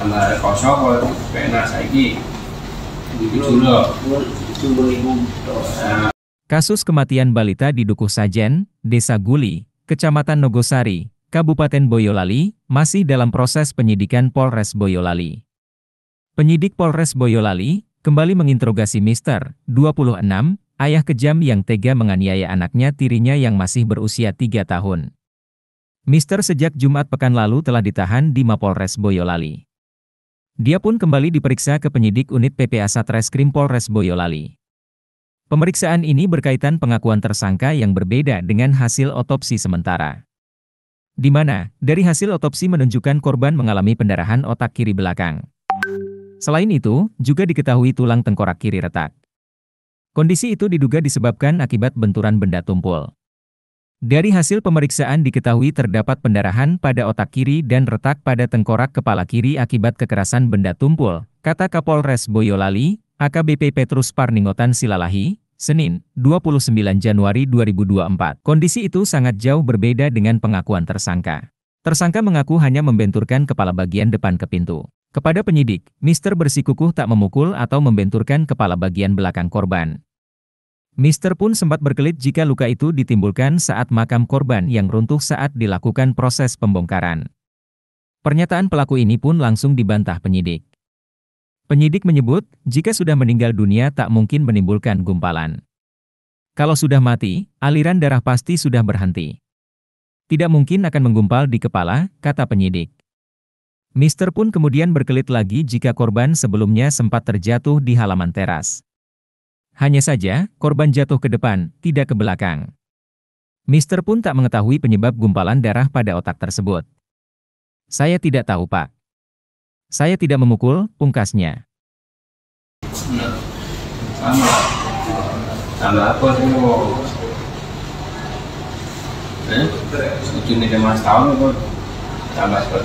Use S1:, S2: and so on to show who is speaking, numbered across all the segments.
S1: tambah kosong kalau saiki Nah,
S2: Kasus kematian balita di Dukuh Sajen, Desa Guli, Kecamatan Nogosari, Kabupaten Boyolali, masih dalam proses penyidikan Polres Boyolali. Penyidik Polres Boyolali kembali menginterogasi Mister, 26, ayah kejam yang tega menganiaya anaknya tirinya yang masih berusia 3 tahun. Mister sejak Jumat pekan lalu telah ditahan di Mapolres Boyolali. Dia pun kembali diperiksa ke penyidik unit PPA Satreskrim Polres Boyolali. Pemeriksaan ini berkaitan pengakuan tersangka yang berbeda dengan hasil otopsi sementara. Di mana, dari hasil otopsi menunjukkan korban mengalami pendarahan otak kiri belakang. Selain itu, juga diketahui tulang tengkorak kiri retak. Kondisi itu diduga disebabkan akibat benturan benda tumpul. Dari hasil pemeriksaan diketahui terdapat pendarahan pada otak kiri dan retak pada tengkorak kepala kiri akibat kekerasan benda tumpul, kata Kapolres Boyolali, AKBP Petrus Parningotan Silalahi, Senin, 29 Januari 2024. Kondisi itu sangat jauh berbeda dengan pengakuan tersangka. Tersangka mengaku hanya membenturkan kepala bagian depan ke pintu. Kepada penyidik, Mister bersikukuh tak memukul atau membenturkan kepala bagian belakang korban. Mister pun sempat berkelit jika luka itu ditimbulkan saat makam korban yang runtuh saat dilakukan proses pembongkaran. Pernyataan pelaku ini pun langsung dibantah penyidik. Penyidik menyebut, jika sudah meninggal dunia tak mungkin menimbulkan gumpalan. Kalau sudah mati, aliran darah pasti sudah berhenti. Tidak mungkin akan menggumpal di kepala, kata penyidik. Mister pun kemudian berkelit lagi jika korban sebelumnya sempat terjatuh di halaman teras. Hanya saja, korban jatuh ke depan, tidak ke belakang. Mister pun tak mengetahui penyebab gumpalan darah pada otak tersebut. Saya tidak tahu, Pak. Saya tidak memukul, pungkasnya.
S1: tambah apa sih eh mas tahun kok tambah kok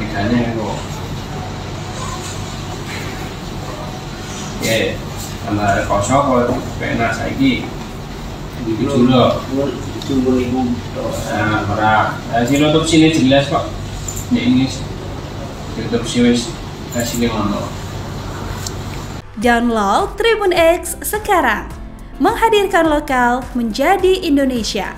S1: ya tambah kosong kalau penak saiki gitu loh nah ora. Hasil otopsi ini jelas kok. Ini ini otopsi wis. Hasilnya ngono.
S3: Download Tribun X sekarang. Menghadirkan lokal menjadi Indonesia.